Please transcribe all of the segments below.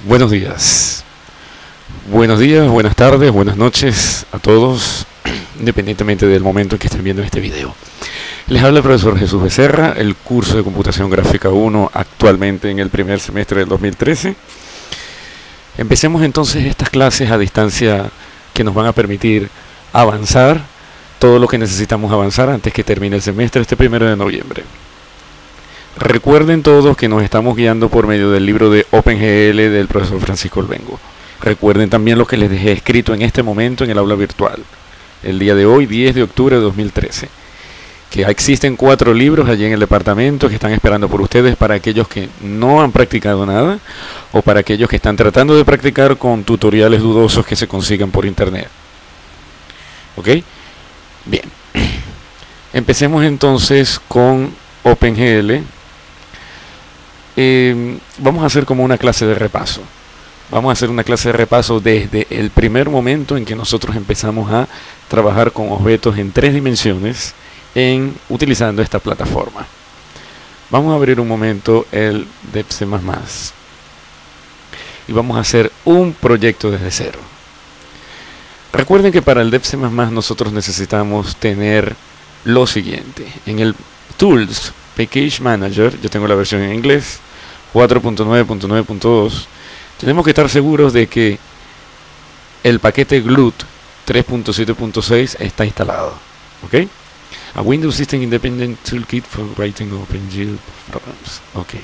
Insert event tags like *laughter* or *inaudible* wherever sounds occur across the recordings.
Buenos días. Buenos días, buenas tardes, buenas noches a todos, *clears throat* independientemente del momento en que estén viendo este video. Les habla el profesor Jesús Becerra, el curso de Computación Gráfica 1 actualmente en el primer semestre del 2013. Empecemos entonces estas clases a distancia que nos van a permitir avanzar todo lo que necesitamos avanzar antes que termine el semestre este primero de noviembre. Recuerden todos que nos estamos guiando por medio del libro de OpenGL del profesor Francisco Olvengo. Recuerden también lo que les dejé escrito en este momento en el aula virtual, el día de hoy, 10 de octubre de 2013. Que existen cuatro libros allí en el departamento que están esperando por ustedes para aquellos que no han practicado nada o para aquellos que están tratando de practicar con tutoriales dudosos que se consigan por internet. ¿Ok? Bien. *clears throat* Empecemos entonces con OpenGL eh, vamos a hacer como una clase de repaso. Vamos a hacer una clase de repaso desde el primer momento en que nosotros empezamos a trabajar con objetos en tres dimensiones en utilizando esta plataforma. Vamos a abrir un momento el DEPC++ y vamos a hacer un proyecto desde cero. Recuerden que para el DEPC++ nosotros necesitamos tener lo siguiente. En el Tools Package Manager, yo tengo la versión en inglés, 4.9.9.2, tenemos que estar seguros de que el paquete GLUT 3.7.6 está instalado. ¿Ok? A Windows System Independent Toolkit for Writing OpenGL Programs. Ok.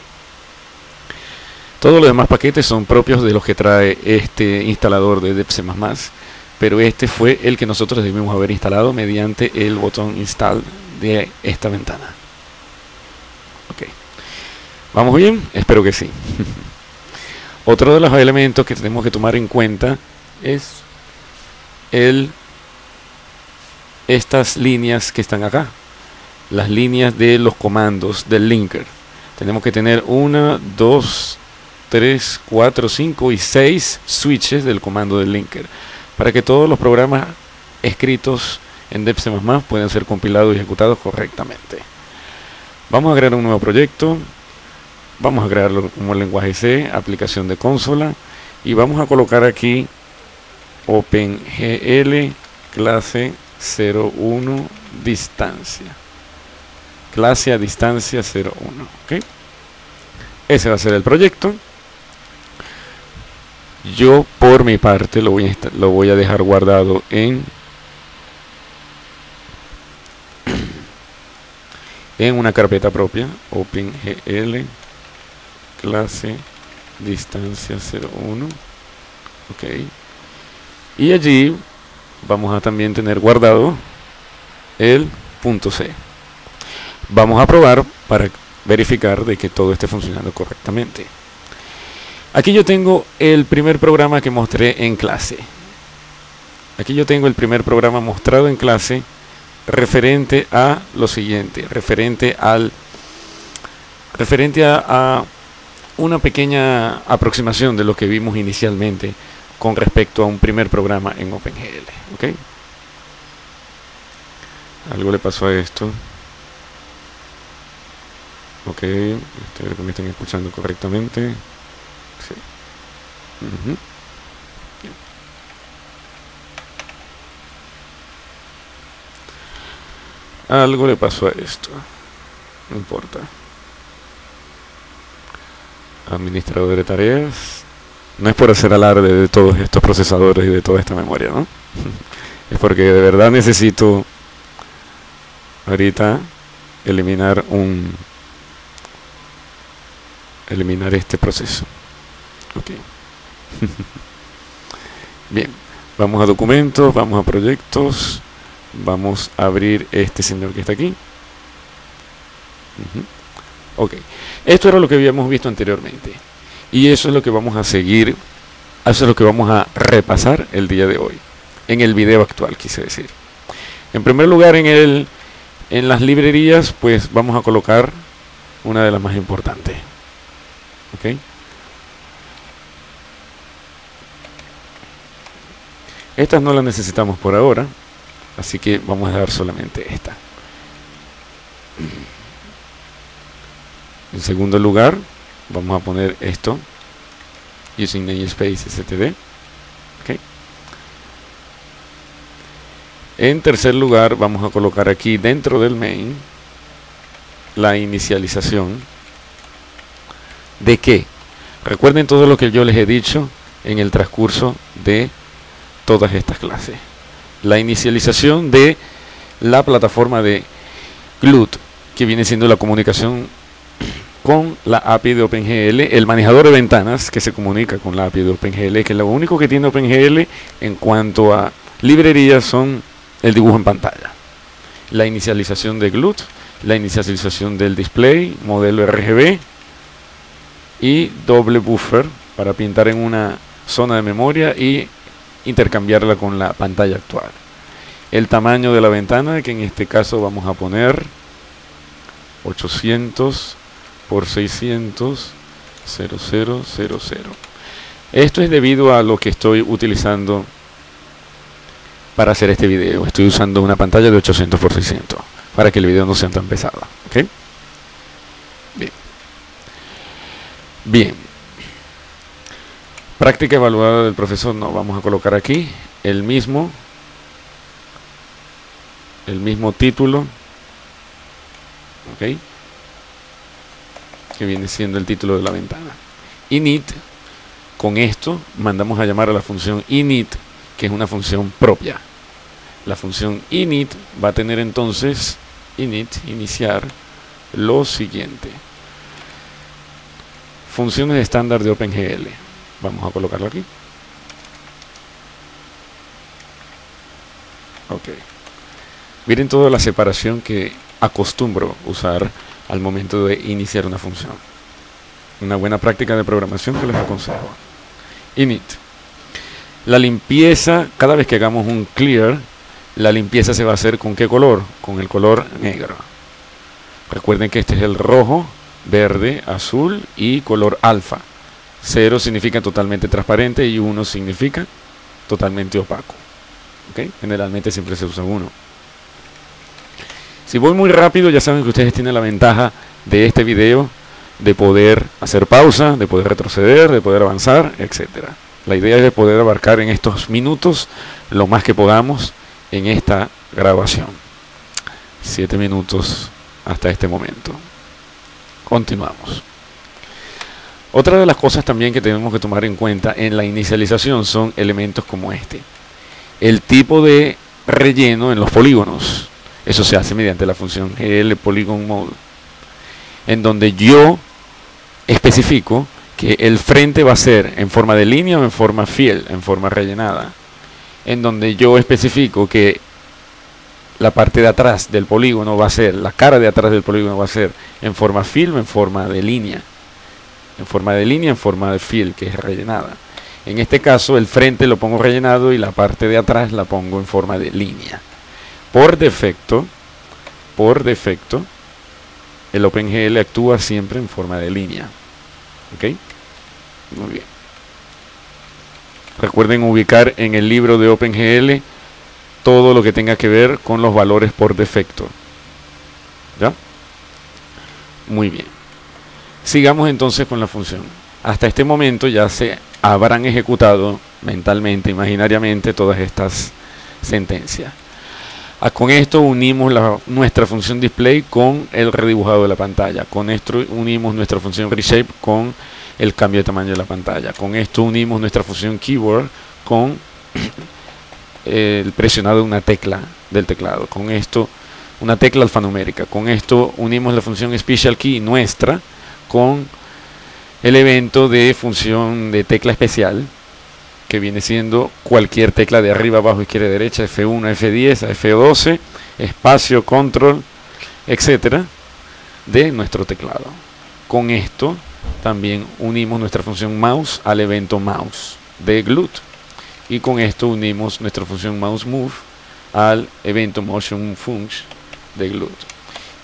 Todos los demás paquetes son propios de los que trae este instalador de DEPC++, pero este fue el que nosotros debimos haber instalado mediante el botón Install de esta ventana. ¿Vamos bien? Espero que sí. *laughs* Otro de los elementos que tenemos que tomar en cuenta es el estas líneas que están acá. Las líneas de los comandos del linker. Tenemos que tener una, dos, tres, cuatro, cinco y seis switches del comando del linker para que todos los programas escritos en DEPC++ puedan ser compilados y ejecutados correctamente. Vamos a crear un nuevo proyecto. Vamos a crearlo como lenguaje C, aplicación de consola. Y vamos a colocar aquí OpenGL clase 01 distancia. Clase a distancia 01. ¿okay? Ese va a ser el proyecto. Yo por mi parte lo voy a dejar guardado en en una carpeta propia OpenGL clase distancia 01 ok. Y allí vamos a también tener guardado el punto C. Vamos a probar para verificar de que todo esté funcionando correctamente. Aquí yo tengo el primer programa que mostré en clase. Aquí yo tengo el primer programa mostrado en clase referente a lo siguiente referente al referente a una pequeña aproximación de lo que vimos inicialmente con respecto a un primer programa en OpenGL. ¿ok? Algo le pasó a esto. Ok, que me estén escuchando correctamente. Algo le pasó a esto. No importa administrador de tareas. No es por hacer alarde de todos estos procesadores y de toda esta memoria, ¿no? *laughs* es porque de verdad necesito ahorita eliminar un eliminar este proceso. Ok. *laughs* Bien, vamos a documentos, vamos a proyectos, vamos a abrir este señor que está aquí. Ok, esto era lo que habíamos visto anteriormente. Y eso es lo que vamos a seguir, eso es lo que vamos a repasar el día de hoy. En el video actual, quise decir. En primer lugar, en, el, en las librerías, pues vamos a colocar una de las más importantes. ¿Ok? Estas no las necesitamos por ahora, así que vamos a dar solamente esta. En segundo lugar, vamos a poner esto. using namespace std. Okay. En tercer lugar, vamos a colocar aquí dentro del main la inicialización de qué. Recuerden todo lo que yo les he dicho en el transcurso de todas estas clases. La inicialización de la plataforma de GLUT, que viene siendo la comunicación con la API de OpenGL, el manejador de ventanas que se comunica con la API de OpenGL, que lo único que tiene OpenGL en cuanto a librerías son el dibujo en pantalla. La inicialización de GLUT, la inicialización del display, modelo RGB y doble buffer para pintar en una zona de memoria y intercambiarla con la pantalla actual. El tamaño de la ventana, que en este caso vamos a poner 800 por 600 0000. Esto es debido a lo que estoy utilizando para hacer este video. Estoy usando una pantalla de 800 por 600 para que el video no sea tan pesado. Bien. Bien. Práctica evaluada del profesor. No, vamos a colocar aquí el mismo. El mismo título. Ok. Que viene siendo el título de la ventana. Init. Con esto mandamos a llamar a la función init, que es una función propia. La función init va a tener entonces, init, iniciar, lo siguiente. Funciones estándar de OpenGL. Vamos a colocarlo aquí. Ok. Miren toda la separación que acostumbro usar al momento de iniciar una función. Una buena práctica de programación que les aconsejo. Init. La limpieza, cada vez que hagamos un clear, la limpieza se va a hacer con qué color? Con el color negro. Recuerden que este es el rojo, verde, azul y color alfa. 0 significa totalmente transparente y 1 significa totalmente opaco. Generalmente siempre se usa 1. Si voy muy rápido, ya saben que ustedes tienen la ventaja de este video de poder hacer pausa, de poder retroceder, de poder avanzar, etcétera. La idea es de poder abarcar en estos minutos lo más que podamos en esta grabación. Siete minutos hasta este momento. Continuamos. Otra de las cosas también que tenemos que tomar en cuenta en la inicialización son elementos como este. El tipo de relleno en los polígonos. Eso se hace mediante la función GL Polygon Mode. En donde yo especifico que el frente va a ser en forma de línea o en forma fiel, en forma rellenada en donde yo especifico que la parte de atrás del polígono va a ser, la cara de atrás del polígono va a ser en forma film, en forma de línea. En forma de línea, en forma de fill, que es rellenada. En este caso, el frente lo pongo rellenado y la parte de atrás la pongo en forma de línea. Por defecto, por defecto, el OpenGL actúa siempre en forma de línea. ¿Ok? Muy bien. Recuerden ubicar en el libro de OpenGL todo lo que tenga que ver con los valores por defecto. ¿Ya? Muy bien. Sigamos entonces con la función. Hasta este momento ya se habrán ejecutado mentalmente, imaginariamente, todas estas sentencias. Ah, con esto unimos nuestra función display con el redibujado de la pantalla. Con esto unimos nuestra función reshape con el cambio de tamaño de la pantalla. Con esto unimos nuestra función keyboard con *clears throat* el presionado de una tecla del teclado. Con esto, una tecla alfanumérica. Con esto unimos la función special key nuestra con el evento de función de tecla especial que viene siendo cualquier tecla de arriba, abajo, izquierda, derecha, F1, F10, F12, espacio, control, etcétera, de nuestro teclado. Con esto también unimos nuestra función mouse al evento mouse de GLUT. Y con esto unimos nuestra función mouse move al evento motion function de GLUT.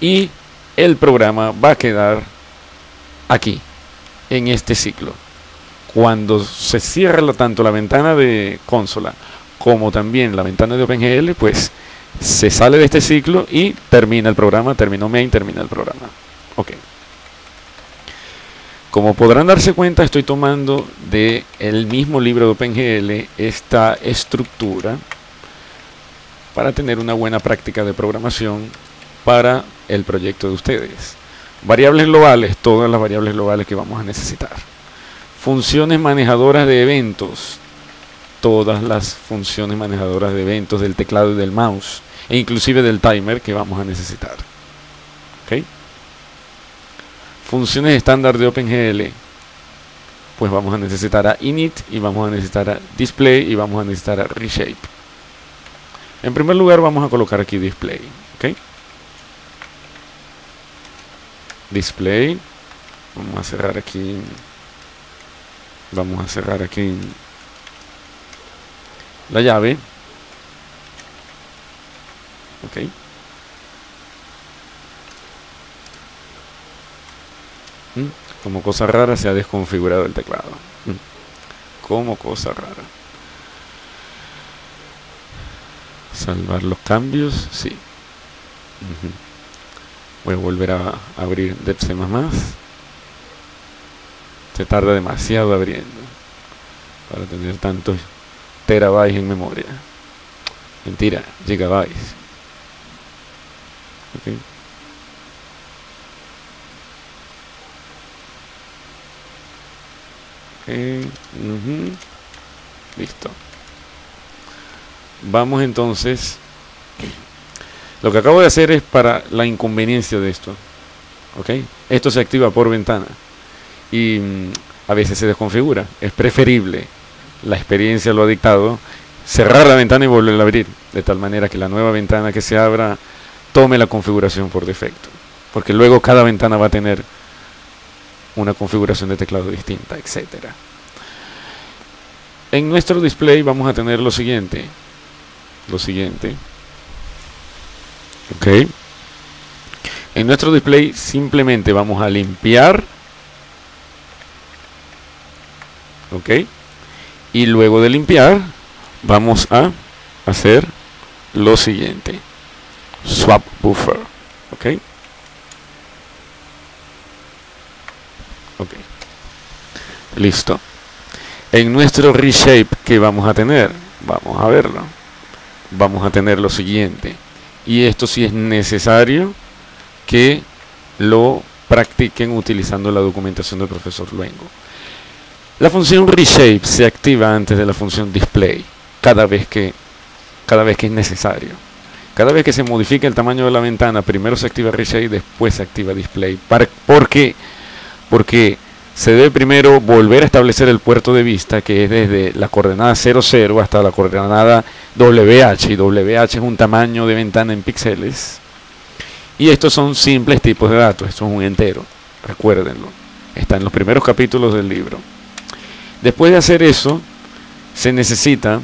Y el programa va a quedar aquí, en este ciclo. Cuando se cierra tanto la ventana de consola como también la ventana de OpenGL, pues se sale de este ciclo y termina el programa, terminó main, termina el programa. Ok. Como podrán darse cuenta, estoy tomando de el mismo libro de OpenGL esta estructura para tener una buena práctica de programación para el proyecto de ustedes. Variables globales, todas las variables globales que vamos a necesitar. Funciones manejadoras de eventos, todas las funciones manejadoras de eventos del teclado y del mouse, e inclusive del timer que vamos a necesitar. ¿Okay? Funciones estándar de OpenGL, pues vamos a necesitar a init y vamos a necesitar a display y vamos a necesitar a reshape. En primer lugar vamos a colocar aquí display. ¿okay? Display. Vamos a cerrar aquí. Vamos a cerrar aquí la llave. Ok. Mm, como cosa rara se ha desconfigurado el teclado. Mm, como cosa rara. Salvar los cambios, sí. Voy a volver a abrir DepC++. Se tarda demasiado abriendo para tener tantos terabytes en memoria. Mentira, gigabytes. Listo. Vamos entonces. Lo que acabo de hacer es para la inconveniencia de esto. ¿Ok? Esto se activa por ventana. Y mm, a veces se desconfigura. Es preferible, la experiencia lo ha dictado, cerrar la ventana y volverla a abrir. De tal manera que la nueva ventana que se abra tome la configuración por defecto. Porque luego cada ventana va a tener una configuración de teclado distinta, etcétera. En nuestro display vamos a tener lo siguiente lo siguiente. Ok. En nuestro display simplemente vamos a limpiar. Ok. Y luego de limpiar vamos a hacer lo siguiente. Swap buffer. Ok. Ok. Listo. En nuestro reshape que vamos a tener, vamos a verlo vamos a tener lo siguiente. Y esto sí es necesario que lo practiquen utilizando la documentación del profesor Luengo. La función reshape se activa antes de la función display cada vez que, cada vez que es necesario. Cada vez que se modifica el tamaño de la ventana, primero se activa reshape, después se activa display. ¿Por qué? Porque se debe primero volver a establecer el puerto de vista, que es desde la coordenada 00 hasta la coordenada WH. Y WH es un tamaño de ventana en píxeles. Y estos son simples tipos de datos, esto es un entero, recuérdenlo. Está en los primeros capítulos del libro. Después de hacer eso, se necesita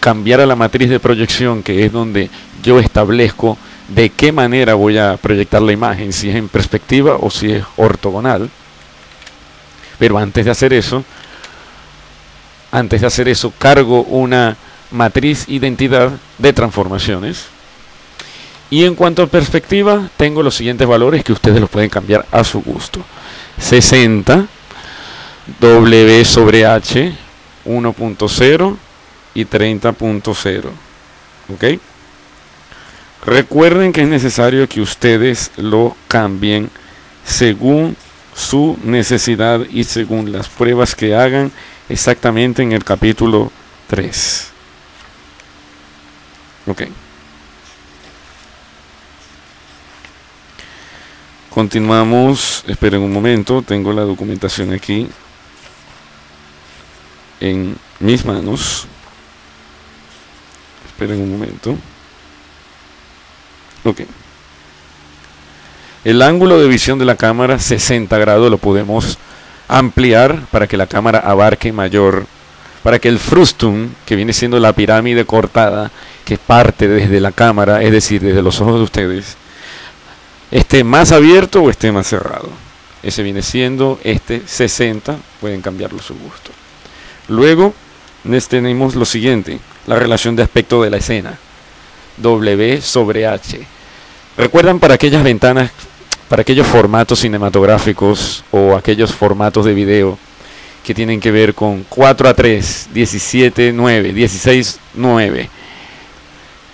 cambiar a la matriz de proyección, que es donde yo establezco de qué manera voy a proyectar la imagen, si es en perspectiva o si es ortogonal pero antes de hacer eso, antes de hacer eso, cargo una matriz identidad de transformaciones. Y en cuanto a perspectiva, tengo los siguientes valores que ustedes los pueden cambiar a su gusto. 60, W sobre H, 1.0 y 30.0. ¿Ok? Recuerden que es necesario que ustedes lo cambien según su necesidad y según las pruebas que hagan exactamente en el capítulo 3. Ok. Continuamos, esperen un momento, tengo la documentación aquí en mis manos. Esperen un momento. Ok. El ángulo de visión de la cámara 60 grados lo podemos ampliar para que la cámara abarque mayor, para que el frustum, que viene siendo la pirámide cortada, que parte desde la cámara, es decir, desde los ojos de ustedes, esté más abierto o esté más cerrado. Ese viene siendo este 60, pueden cambiarlo a su gusto. Luego tenemos lo siguiente, la relación de aspecto de la escena. W sobre H. Recuerdan para aquellas ventanas para aquellos formatos cinematográficos o aquellos formatos de video que tienen que ver con 4 a 3, 17, 9, 16, 9.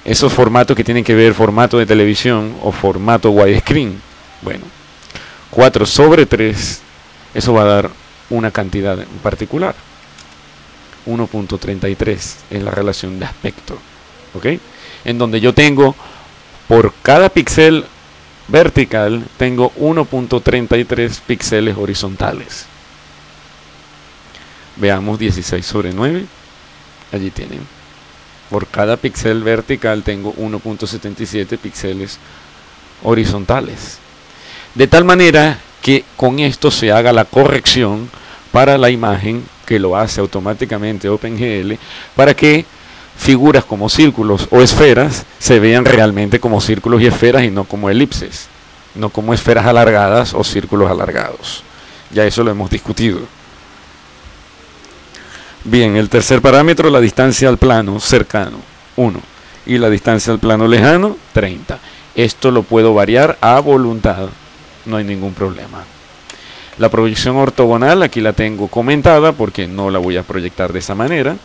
Esos formatos que tienen que ver formato de televisión o formato widescreen. Bueno, 4 sobre 3, eso va a dar una cantidad en particular. 1.33 es la relación de aspecto. ¿Ok? En donde yo tengo por cada píxel vertical tengo 1.33 píxeles horizontales. Veamos 16 sobre 9. Allí tienen. Por cada píxel vertical tengo 1.77 píxeles horizontales. De tal manera que con esto se haga la corrección para la imagen que lo hace automáticamente OpenGL para que figuras como círculos o esferas se vean realmente como círculos y esferas y no como elipses, no como esferas alargadas o círculos alargados. Ya eso lo hemos discutido. Bien, el tercer parámetro, la distancia al plano cercano, 1. Y la distancia al plano lejano, 30. Esto lo puedo variar a voluntad, no hay ningún problema. La proyección ortogonal aquí la tengo comentada porque no la voy a proyectar de esa manera.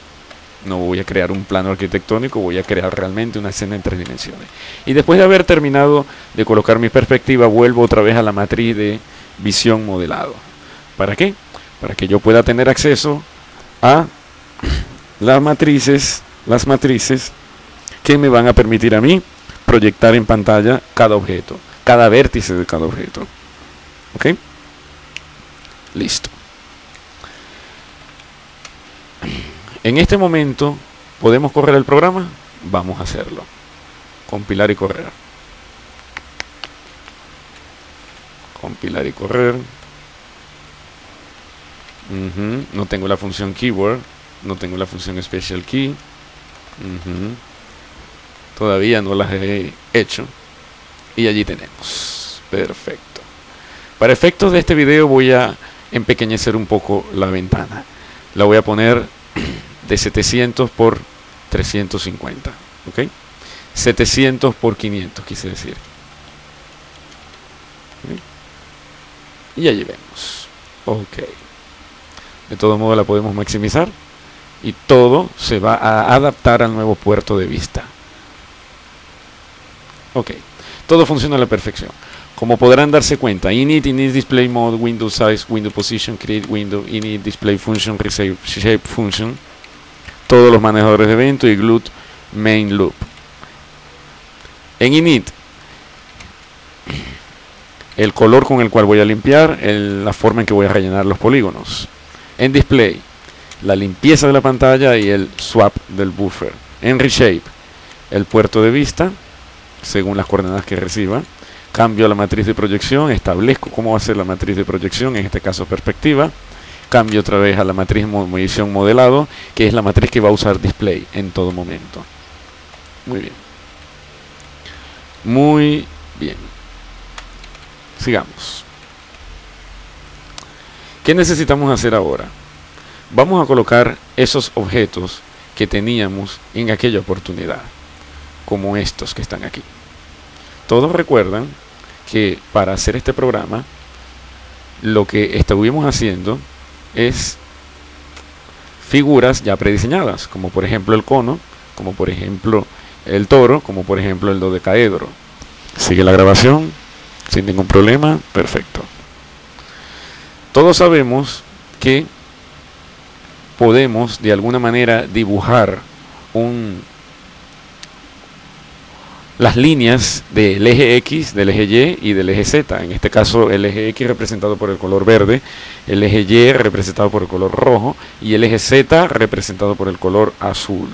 No voy a crear un plano arquitectónico, voy a crear realmente una escena en tres dimensiones. Y después de haber terminado de colocar mi perspectiva, vuelvo otra vez a la matriz de visión modelado. ¿Para qué? Para que yo pueda tener acceso a las matrices, las matrices que me van a permitir a mí proyectar en pantalla cada objeto, cada vértice de cada objeto. ¿Ok? Listo. En este momento, ¿podemos correr el programa? Vamos a hacerlo. Compilar y correr. Compilar y correr. No tengo la función keyword. No tengo la función special key. Todavía no las he hecho. Y allí tenemos. Perfecto. Para efectos de este video voy a empequeñecer un poco la ventana. La voy a poner de 700 por 350. ¿Ok? 700 por 500, quise decir. Y allí vemos. Ok. De todo modo la podemos maximizar. Y todo se va a adaptar al nuevo puerto de vista. Ok. Todo funciona a la perfección. Como podrán darse cuenta, init, init display mode, window size, window position, create window, init display function, reshape shape function, todos los manejadores de evento y glut main loop. En init, el color con el cual voy a limpiar, la forma en que voy a rellenar los polígonos. En display, la limpieza de la pantalla y el swap del buffer. En reshape, el puerto de vista, según las coordenadas que reciba Cambio la matriz de proyección, establezco cómo va a ser la matriz de proyección, en este caso perspectiva. Cambio otra vez a la matriz medición modelado, que es la matriz que va a usar display en todo momento. Muy bien. Muy bien. Sigamos. ¿Qué necesitamos hacer ahora? Vamos a colocar esos objetos que teníamos en aquella oportunidad, como estos que están aquí. Todos recuerdan que para hacer este programa lo que estuvimos haciendo es figuras ya prediseñadas, como por ejemplo el cono, como por ejemplo el toro, como por ejemplo el dodecaedro. Sigue la grabación sin ningún problema, perfecto. Todos sabemos que podemos de alguna manera dibujar un las líneas del eje X, del eje Y y del eje Z. En este caso el eje X representado por el color verde, el eje Y representado por el color rojo y el eje Z representado por el color azul.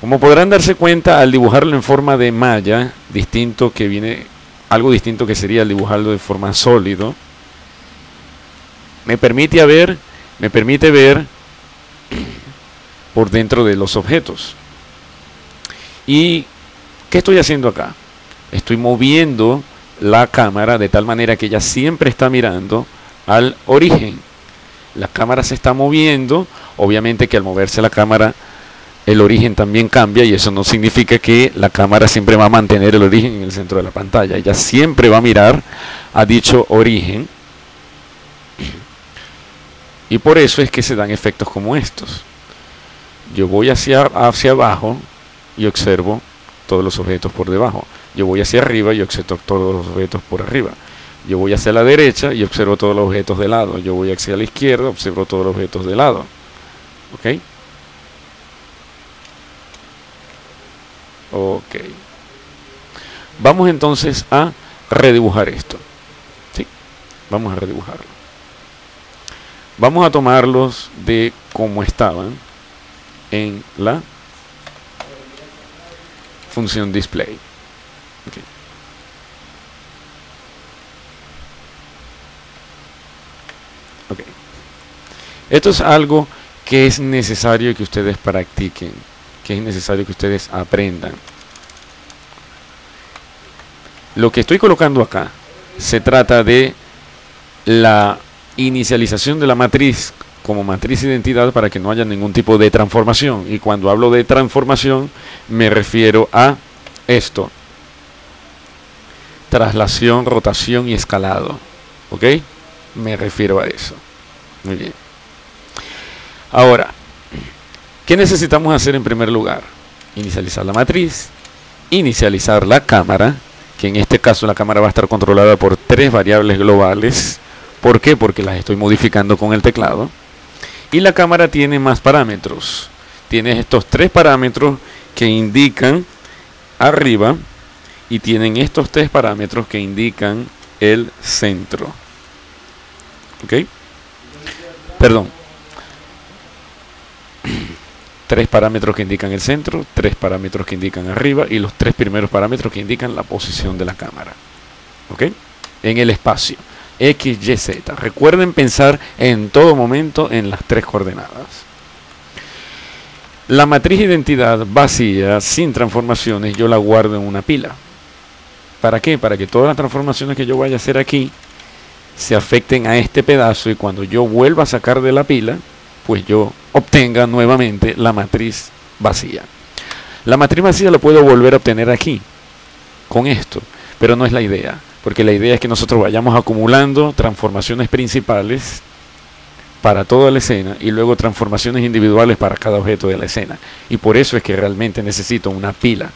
Como podrán darse cuenta al dibujarlo en forma de malla, distinto que viene, algo distinto que sería al dibujarlo de forma sólido, me permite ver, me permite ver por dentro de los objetos. Y ¿Qué estoy haciendo acá? Estoy moviendo la cámara de tal manera que ella siempre está mirando al origen. La cámara se está moviendo, obviamente que al moverse la cámara el origen también cambia y eso no significa que la cámara siempre va a mantener el origen en el centro de la pantalla. Ella siempre va a mirar a dicho origen y por eso es que se dan efectos como estos. Yo voy hacia, hacia abajo y observo todos los objetos por debajo. Yo voy hacia arriba y observo todos los objetos por arriba. Yo voy hacia la derecha y observo todos los objetos de lado. Yo voy hacia la izquierda, y observo todos los objetos de lado. ¿Ok? Ok. Vamos entonces a redibujar esto. ¿Sí? Vamos a redibujarlo. Vamos a tomarlos de como estaban en la función display. Okay. Esto es algo que es necesario que ustedes practiquen, que es necesario que ustedes aprendan. Lo que estoy colocando acá se trata de la inicialización de la matriz como matriz identidad para que no haya ningún tipo de transformación. Y cuando hablo de transformación me refiero a esto. Traslación, rotación y escalado. ¿Ok? Me refiero a eso. Muy bien. Ahora, ¿qué necesitamos hacer en primer lugar? Inicializar la matriz, inicializar la cámara, que en este caso la cámara va a estar controlada por tres variables globales. ¿Por qué? Porque las estoy modificando con el teclado. Y la cámara tiene más parámetros. Tiene estos tres parámetros que indican arriba y tienen estos tres parámetros que indican el centro. ¿Ok? Perdón. *clears throat* Tres parámetros que indican el centro, tres parámetros que indican arriba y los tres primeros parámetros que indican la posición de la cámara. ¿Ok? En el espacio. X, Y, Z. Recuerden pensar en todo momento en las tres coordenadas. La matriz identidad vacía, sin transformaciones, yo la guardo en una pila. ¿Para qué? Para que todas las transformaciones que yo vaya a hacer aquí se afecten a este pedazo y cuando yo vuelva a sacar de la pila, pues yo obtenga nuevamente la matriz vacía. La matriz vacía la puedo volver a obtener aquí, con esto, pero no es la idea, porque la idea es que nosotros vayamos acumulando transformaciones principales para toda la escena y luego transformaciones individuales para cada objeto de la escena. Y por eso es que realmente necesito una pila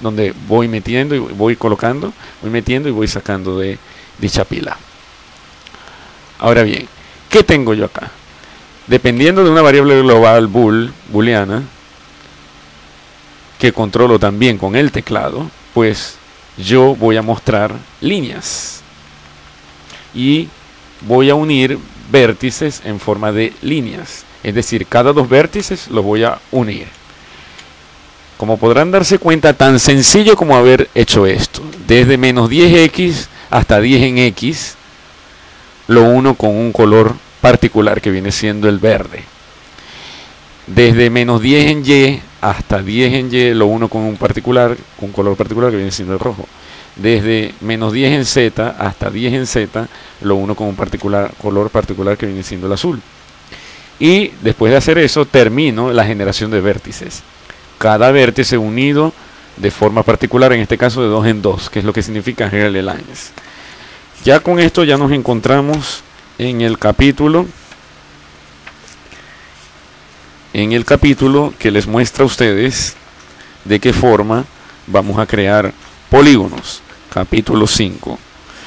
donde voy metiendo y voy colocando, voy metiendo y voy sacando de dicha pila. Ahora bien, ¿qué tengo yo acá? Dependiendo de una variable global bool, booleana, que controlo también con el teclado, pues yo voy a mostrar líneas. Y voy a unir vértices en forma de líneas. Es decir, cada dos vértices los voy a unir. Como podrán darse cuenta, tan sencillo como haber hecho esto. Desde menos 10x hasta 10 en x, lo uno con un color particular que viene siendo el verde. Desde menos 10 en y hasta 10 en y, lo uno con un particular, con un color particular que viene siendo el rojo desde menos 10 en Z hasta 10 en Z, lo uno con un particular, color particular que viene siendo el azul. Y después de hacer eso, termino la generación de vértices. Cada vértice unido de forma particular, en este caso de 2 en 2, que es lo que significa Harley Lines. Ya con esto ya nos encontramos en el capítulo en el capítulo que les muestra a ustedes de qué forma vamos a crear polígonos capítulo 5.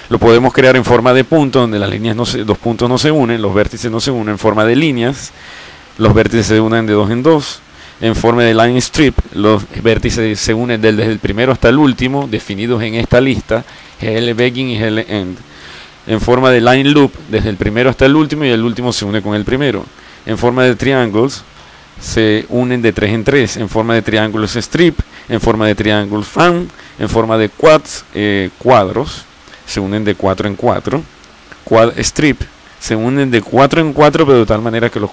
Lo podemos crear en forma de punto, donde las líneas no puntos no se unen, los vértices no se unen, en forma de líneas, los vértices se unen de dos en dos, en forma de line strip, los vértices se unen desde el primero hasta el último, definidos en esta lista, GL begin y GL end. En forma de line loop, desde el primero hasta el último y el último se une con el primero. En forma de triangles, se unen de 3 en 3 en forma de triángulos strip, en forma de triángulos fan, en forma de quads, eh, cuadros, se unen de 4 en 4, quad strip, se unen de 4 en 4, pero de tal manera que los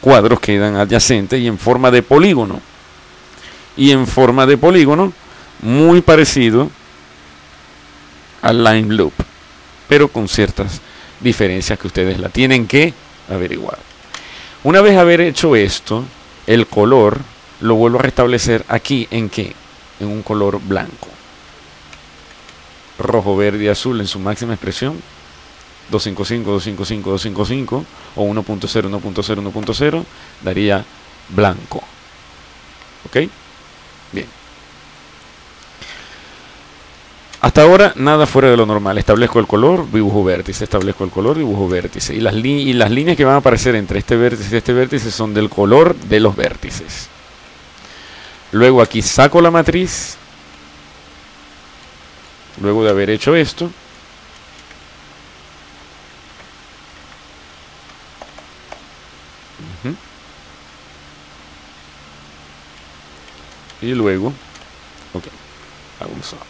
cuadros quedan adyacentes y en forma de polígono. Y en forma de polígono, muy parecido al line loop, pero con ciertas diferencias que ustedes la tienen que averiguar. Una vez haber hecho esto, el color lo vuelvo a restablecer aquí en qué? En un color blanco. Rojo, verde y azul en su máxima expresión. 255, 255, 255 o 1.0, 1.0, 1.0 daría blanco. ¿Ok? Hasta ahora nada fuera de lo normal. Establezco el color, dibujo vértice, establezco el color, dibujo vértice. Y las, líneas que van a aparecer entre este vértice y este vértice son del color de los vértices. Luego aquí saco la matriz. Luego de haber hecho esto. Y luego, ok, vamos a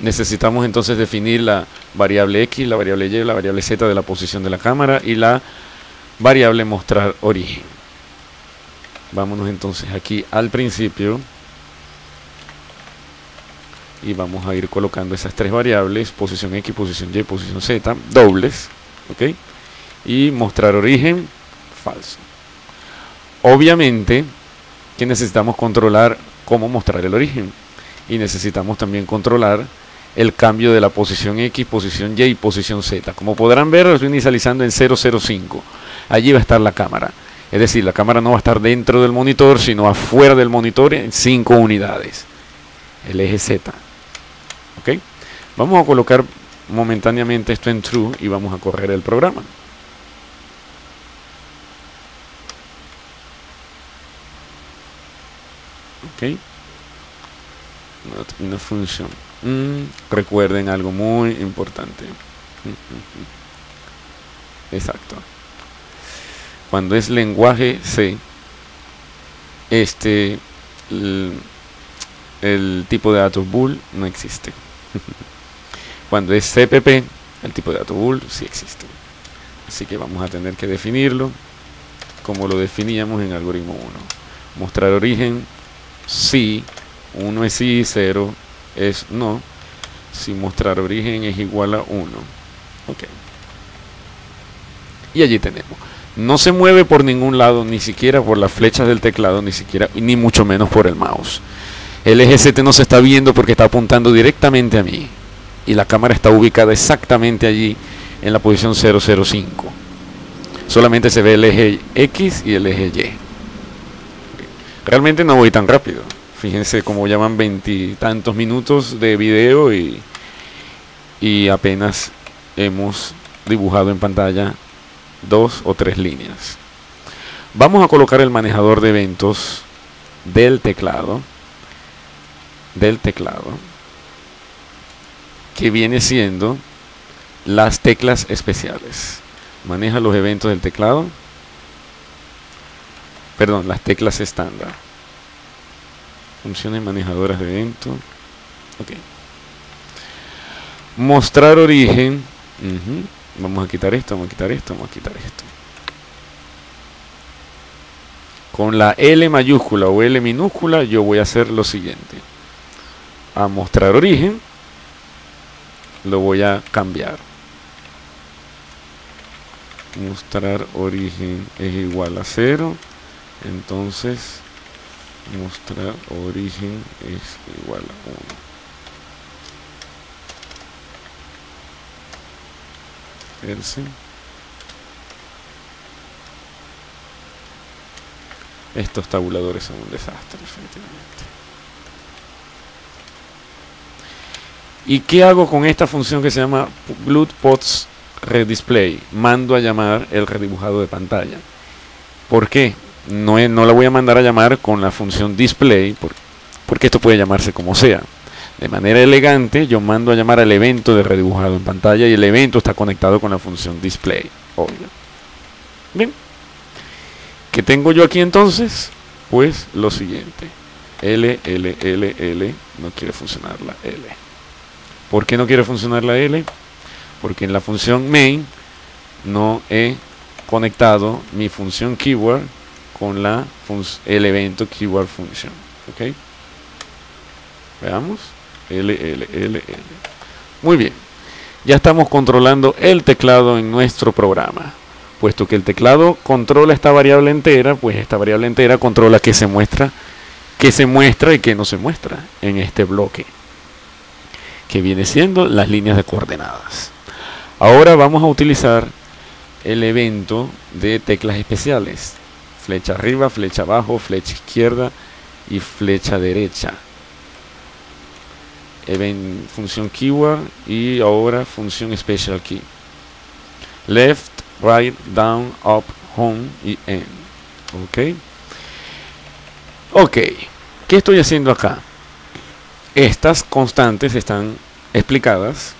necesitamos entonces definir la variable X, la variable Y, la variable Z de la posición de la cámara y la variable mostrar origen. Vámonos entonces aquí al principio y vamos a ir colocando esas tres variables, posición X, posición Y, posición Z, dobles, ¿ok? Y mostrar origen, falso. Obviamente que necesitamos controlar cómo mostrar el origen y necesitamos también controlar el cambio de la posición X, posición Y y posición Z. Como podrán ver, lo estoy inicializando en 005. Allí va a estar la cámara. Es decir, la cámara no va a estar dentro del monitor, sino afuera del monitor en 5 unidades. El eje Z. ¿Ok? Vamos a colocar momentáneamente esto en true y vamos a correr el programa. ¿Ok? una función. Mm, recuerden algo muy importante. Exacto. Cuando es lenguaje C, este el, tipo de datos bool no existe. *laughs* Cuando es CPP, el tipo de datos bool sí existe. Así que vamos a tener que definirlo como lo definíamos en algoritmo 1. Mostrar origen, sí, 1 es sí, 0 es no. Si mostrar origen es igual a 1. Ok. Y allí tenemos. No se mueve por ningún lado, ni siquiera por las flechas del teclado, ni siquiera, ni mucho menos por el mouse. El eje Z no se está viendo porque está apuntando directamente a mí. Y la cámara está ubicada exactamente allí en la posición 005. Solamente se ve el eje X y el eje Y. Realmente no voy tan rápido. Fíjense cómo llaman veintitantos minutos de video y, y apenas hemos dibujado en pantalla dos o tres líneas. Vamos a colocar el manejador de eventos del teclado, del teclado, que viene siendo las teclas especiales. Maneja los eventos del teclado, perdón, las teclas estándar funciones manejadoras de evento. Ok. Mostrar origen. Vamos a quitar esto, vamos a quitar esto, vamos a quitar esto. Con la L mayúscula o L minúscula yo voy a hacer lo siguiente. A mostrar origen lo voy a cambiar. Mostrar origen es igual a cero. Entonces mostrar origen es igual a 1 else estos tabuladores son un desastre efectivamente ¿y qué hago con esta función que se llama pots redisplay? mando a llamar el redibujado de pantalla ¿por qué? No, no la voy a mandar a llamar con la función display, porque esto puede llamarse como sea. De manera elegante, yo mando a llamar al evento de redibujado en pantalla y el evento está conectado con la función display. Obvio. Bien. ¿Qué tengo yo aquí entonces? Pues lo siguiente. L, L, L, L. No quiere funcionar la L. ¿Por qué no quiere funcionar la L? Porque en la función main no he conectado mi función keyword con la el evento keyword function. ¿Ok? Veamos. L, L, L, L. Muy bien. Ya estamos controlando el teclado en nuestro programa. puesto que el teclado controla esta variable entera, pues esta variable entera controla que se muestra, que se muestra y que no se muestra en este bloque, que viene siendo las líneas de coordenadas. Ahora vamos a utilizar el evento de teclas especiales. Flecha arriba, flecha abajo, flecha izquierda y flecha derecha. Event, función keyword y ahora función special key. Left, right, down, up, home y end. Ok. Ok. ¿Qué estoy haciendo acá? Estas constantes están explicadas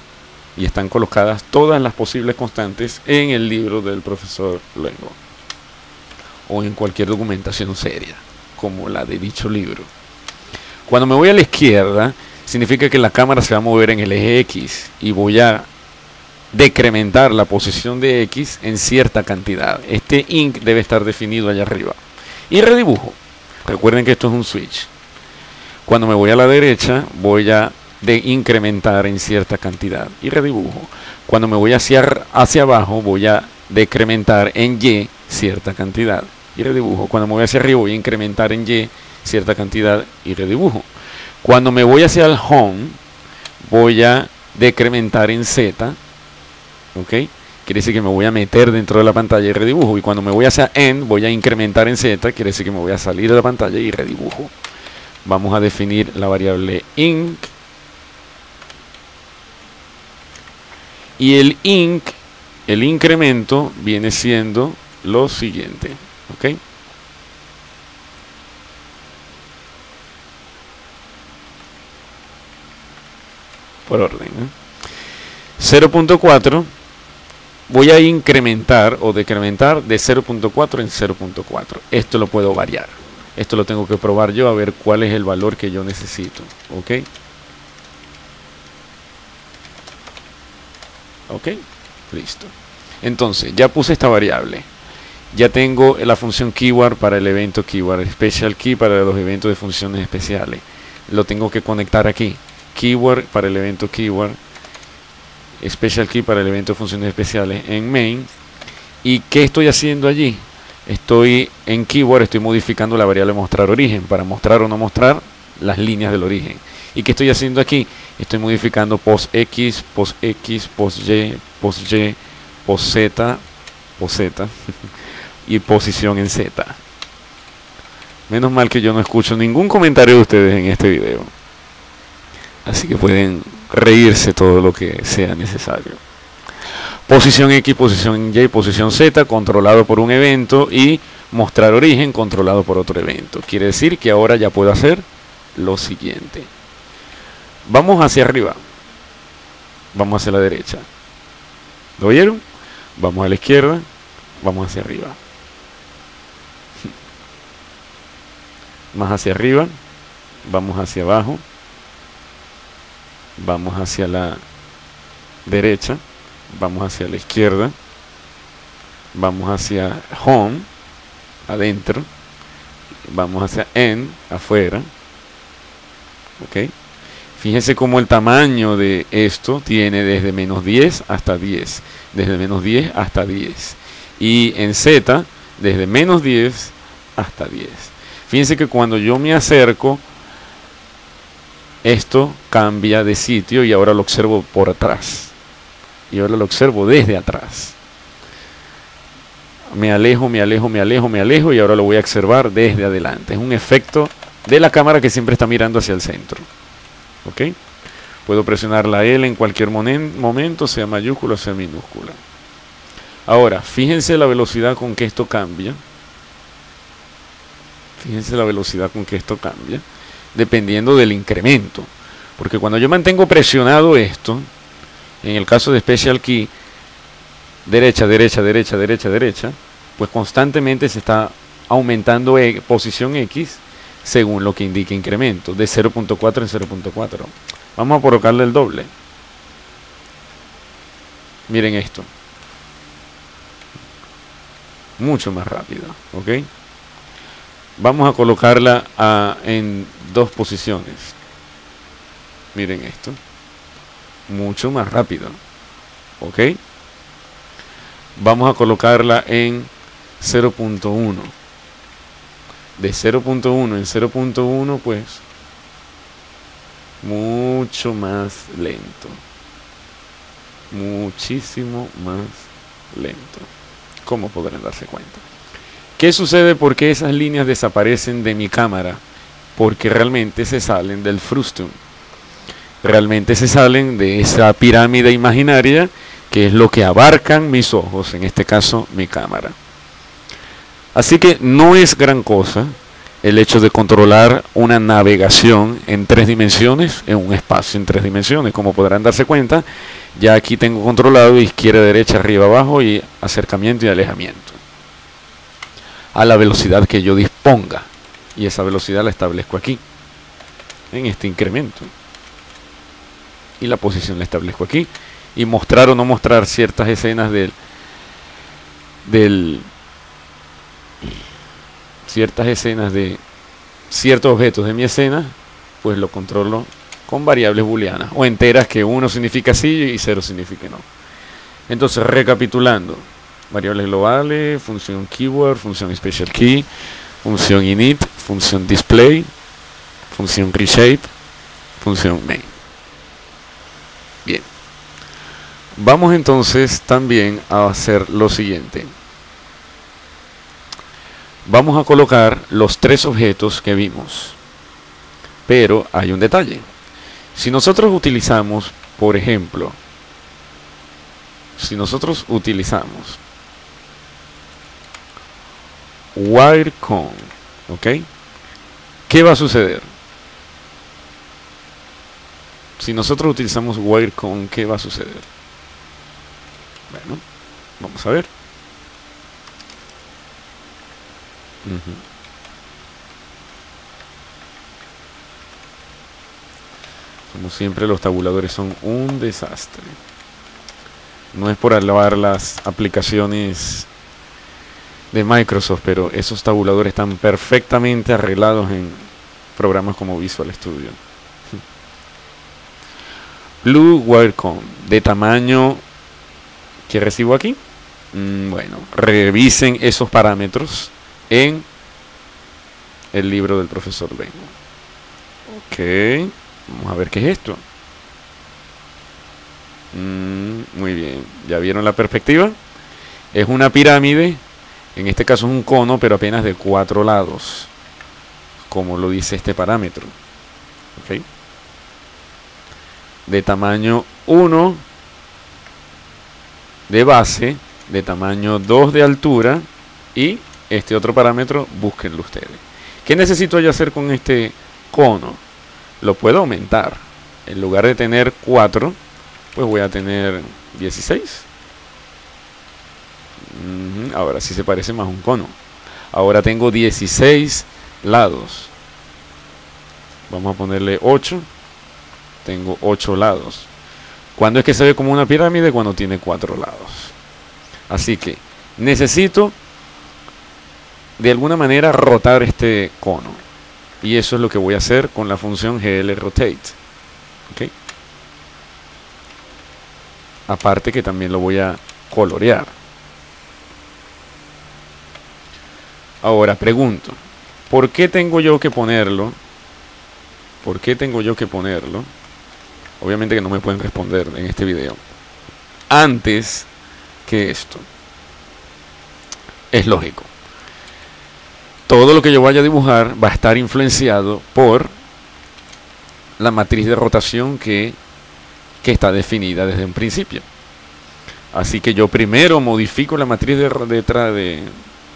y están colocadas todas las posibles constantes en el libro del profesor Luengo o en cualquier documentación seria como la de dicho libro. Cuando me voy a la izquierda, significa que la cámara se va a mover en el eje X y voy a decrementar la posición de X en cierta cantidad. Este ink debe estar definido allá arriba. Y redibujo. Recuerden que esto es un switch. Cuando me voy a la derecha, voy a de incrementar en cierta cantidad y redibujo. Cuando me voy hacia, hacia abajo voy a decrementar en Y cierta cantidad y redibujo. Cuando me voy hacia arriba voy a incrementar en Y cierta cantidad y redibujo. Cuando me voy hacia el home voy a decrementar en Z. ¿Ok? Quiere decir que me voy a meter dentro de la pantalla y redibujo. Y cuando me voy hacia end voy a incrementar en Z. Quiere decir que me voy a salir de la pantalla y redibujo. Vamos a definir la variable int Y el inc, el incremento, viene siendo lo siguiente. ¿Ok? Por orden. 0.4 voy a incrementar o decrementar de 0.4 en 0.4. Esto lo puedo variar. Esto lo tengo que probar yo a ver cuál es el valor que yo necesito. ¿Ok? ok listo entonces ya puse esta variable ya tengo la función keyword para el evento keyword special key para los eventos de funciones especiales. Lo tengo que conectar aquí. Keyword para el evento keyword special key para el evento de funciones especiales en main. Y qué estoy haciendo allí estoy en keyword estoy modificando la variable mostrar origen. Para mostrar o no mostrar las líneas del origen. ¿Y qué estoy haciendo aquí? Estoy modificando post X, post X, post Y, post Y, post Z, post Z *laughs* y posición en Z. Menos mal que yo no escucho ningún comentario de ustedes en este video. Así que pueden reírse todo lo que sea necesario. Posición X, posición Y, posición Z, controlado por un evento y mostrar origen controlado por otro evento. Quiere decir que ahora ya puedo hacer lo siguiente. Vamos hacia arriba. Vamos hacia la derecha. ¿Lo oyeron? Vamos a la izquierda. Vamos hacia arriba. Más hacia arriba. Vamos hacia abajo. Vamos hacia la derecha. Vamos hacia la izquierda. Vamos hacia home. Adentro. Vamos hacia end. Afuera. ¿Ok? Fíjense cómo el tamaño de esto tiene desde menos 10 hasta 10. Desde menos 10 hasta 10. Y en Z, desde menos 10 hasta 10. Fíjense que cuando yo me acerco, esto cambia de sitio y ahora lo observo por atrás. Y ahora lo observo desde atrás. Me alejo, me alejo, me alejo, me alejo y ahora lo voy a observar desde adelante. Es un efecto de la cámara que siempre está mirando hacia el centro. ¿ok? Puedo presionar la L en cualquier momento, sea mayúscula o sea minúscula. Ahora, fíjense la velocidad con que esto cambia. Fíjense la velocidad con que esto cambia, dependiendo del incremento. Porque cuando yo mantengo presionado esto, en el caso de Special Key, derecha, derecha, derecha, derecha, derecha, pues constantemente se está aumentando e, posición X según lo que indica incremento, de 0.4 en 0.4. Vamos a colocarle el doble. Miren esto. Mucho más rápido, ¿ok? Vamos a colocarla en dos posiciones. Miren esto. Mucho más rápido, ¿ok? vamos a colocarla en 0.1 de 0.1 en 0.1 pues mucho más lento muchísimo más lento como podrán darse cuenta ¿qué sucede? porque esas líneas desaparecen de mi cámara porque realmente se salen del frustum realmente se salen de esa pirámide imaginaria que es lo que abarcan mis ojos, en este caso mi cámara. Así que no es gran cosa el hecho de controlar una navegación en tres dimensiones, en un espacio en tres dimensiones. Como podrán darse cuenta, ya aquí tengo controlado izquierda, derecha, arriba, abajo y acercamiento y alejamiento. A la velocidad que yo disponga. Y esa velocidad la establezco aquí, en este incremento. Y la posición la establezco aquí y mostrar o no mostrar ciertas escenas del, del ciertas escenas de ciertos objetos de mi escena, pues lo controlo con variables booleanas o enteras que uno significa sí y cero significa no. Entonces, recapitulando, variables globales, función keyword, función special key, función init, función display, función reshape, función main. Bien. Vamos entonces también a hacer lo siguiente. Vamos a colocar los tres objetos que vimos. Pero hay un detalle. Si nosotros utilizamos, por ejemplo, si nosotros utilizamos WireCon, ¿ok? ¿Qué va a suceder? Si nosotros utilizamos WireCon, ¿qué va a suceder? Bueno, vamos a ver. Como siempre los tabuladores son un desastre. No es por alabar las aplicaciones de Microsoft, pero esos tabuladores están perfectamente arreglados en programas como Visual Studio. *laughs* Blue Wirecom de tamaño ¿Qué recibo aquí? Mm, bueno, revisen esos parámetros en el libro del profesor Bengo. Ok, vamos a ver qué es esto. Mm, muy bien, ¿ya vieron la perspectiva? Es una pirámide, en este caso es un cono, pero apenas de cuatro lados, como lo dice este parámetro. De tamaño 1 de base de tamaño 2 de altura y este otro parámetro búsquenlo ustedes. ¿Qué necesito yo hacer con este cono? Lo puedo aumentar. En lugar de tener 4, pues voy a tener 16. Ahora sí se parece más a un cono. Ahora tengo 16 lados. Vamos a ponerle 8. Tengo 8 lados. ¿Cuándo es que se ve como una pirámide? Cuando tiene cuatro lados. Así que necesito de alguna manera rotar este cono. Y eso es lo que voy a hacer con la función glRotate. ¿Ok? Aparte que también lo voy a colorear. Ahora pregunto, ¿por qué tengo yo que ponerlo? ¿Por qué tengo yo que ponerlo? Obviamente que no me pueden responder en este video. Antes que esto. Es lógico. Todo lo que yo vaya a dibujar va a estar influenciado por la matriz de rotación que, que está definida desde un principio. Así que yo primero modifico la matriz de, de, de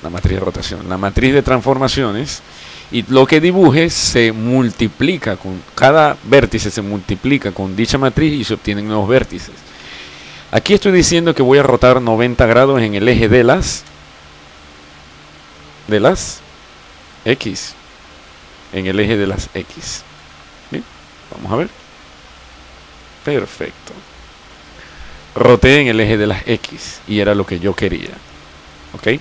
la matriz de rotación, la matriz de transformaciones y lo que dibuje se multiplica con cada vértice se multiplica con dicha matriz y se obtienen nuevos vértices. Aquí estoy diciendo que voy a rotar 90 grados en el eje de las de las X en el eje de las X. Bien, vamos a ver. Perfecto. Roté en el eje de las X y era lo que yo quería. ¿Ok?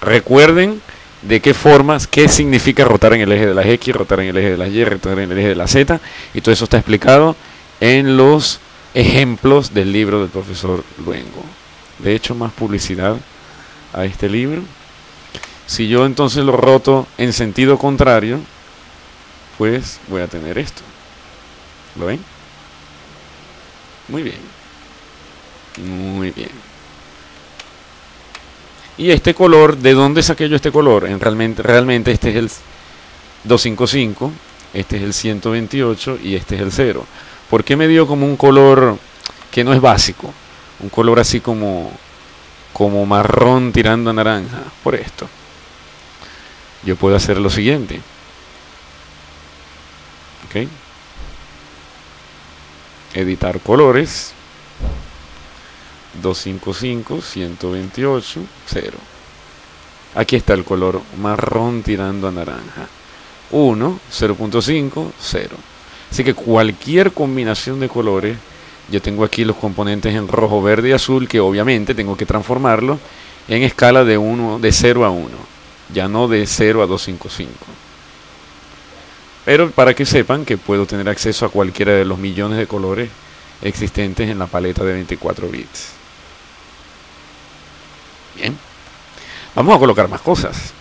Recuerden de qué formas, qué significa rotar en el eje de las X, rotar en el eje de las Y, rotar en el eje de la Z, y todo eso está explicado en los ejemplos del libro del profesor Luengo. de hecho más publicidad a este libro. Si yo entonces lo roto en sentido contrario, pues voy a tener esto. ¿Lo ven? Muy bien. Muy bien. Y este color, ¿de dónde saqué yo este color? En realmente, realmente este es el 255, este es el 128 y este es el 0. ¿Por qué me dio como un color que no es básico? Un color así como, como marrón tirando a naranja. Por esto. Yo puedo hacer lo siguiente. Editar colores. 255, 128, 0. Aquí está el color marrón tirando a naranja. 1, 0.5, 0. Así que cualquier combinación de colores, yo tengo aquí los componentes en rojo, verde y azul, que obviamente tengo que transformarlo en escala de 1, de 0 a 1, ya no de 0 a 255. Pero para que sepan que puedo tener acceso a cualquiera de los millones de colores existentes en la paleta de 24 bits. Bien. Vamos a colocar más cosas.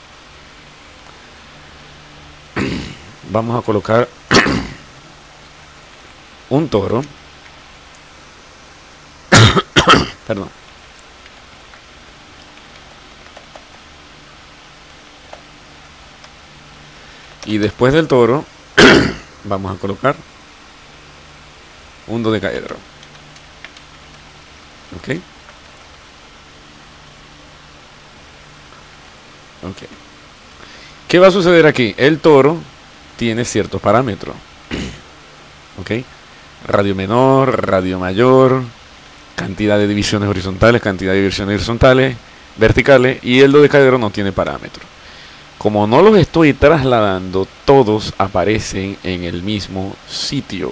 *clears throat* Vamos a colocar *clears throat* un toro. *clears throat* Perdón. Y después del toro, vamos a colocar un dodecaedro. ¿Ok? Ok. ¿Qué va a suceder aquí? El toro tiene ciertos parámetros. *clears throat* ¿Ok? Radio menor, radio mayor, cantidad de divisiones horizontales, cantidad de divisiones horizontales, verticales, y el dodecaedro no tiene parámetros. Como no los estoy trasladando, todos aparecen en el mismo sitio.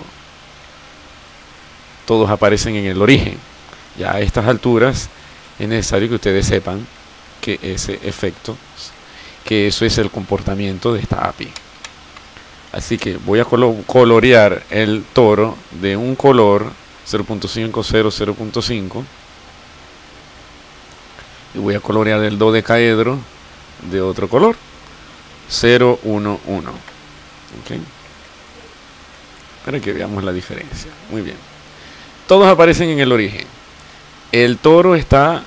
Todos aparecen en el origen. Ya a estas alturas es necesario que ustedes sepan que ese efecto, que eso es el comportamiento de esta API. Así que voy a colorear el toro de un color 0.50, 0.5 y voy a colorear el dodecaedro de otro color 011 ¿ok? para que veamos la diferencia. Muy bien. Todos aparecen en el origen. El toro está